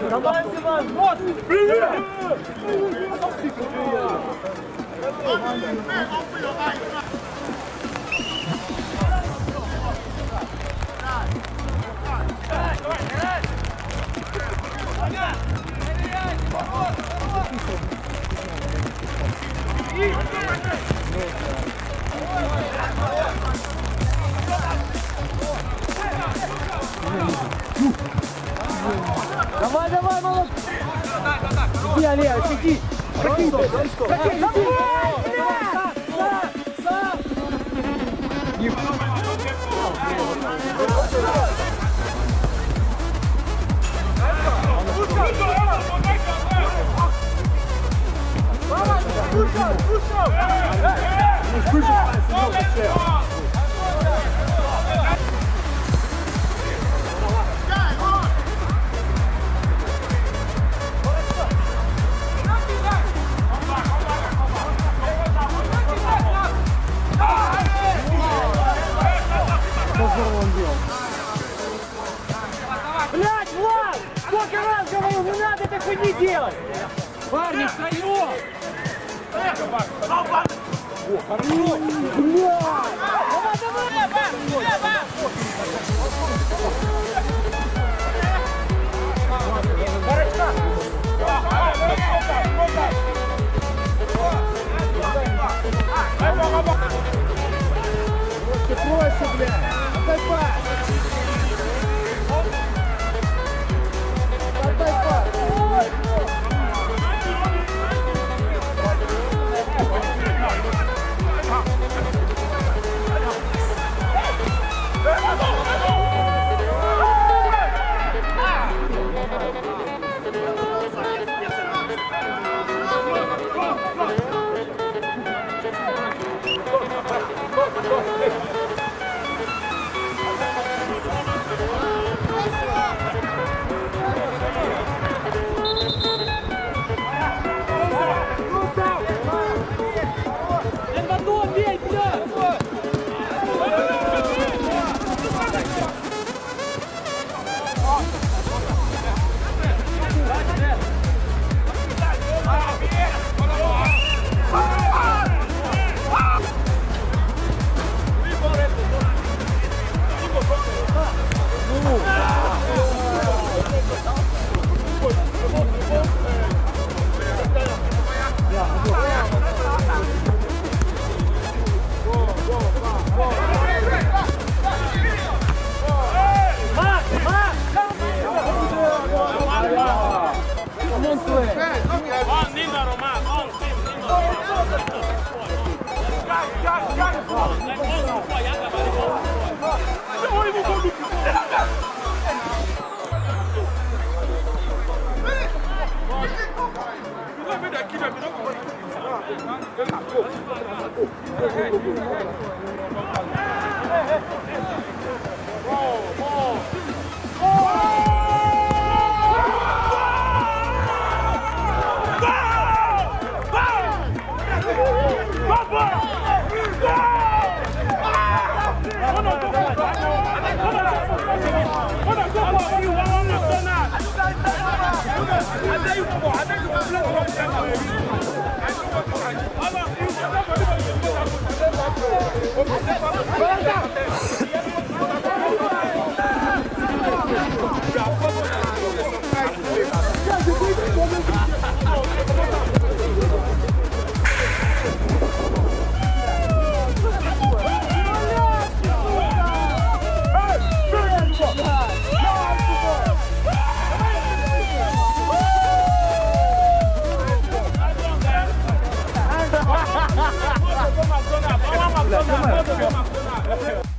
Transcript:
Давайте, Давай, давай, молодец! Иди, Олег, сиди! Прокинь! Прокинь, давай! Блять, Влад! Сколько раз говорю, не надо этой хуйни делать! Парни, втроем! О, хорошо! Блядь! Давай, давай! Ты проще, блядь! I think you will. I think you will. Levanta! 不要打不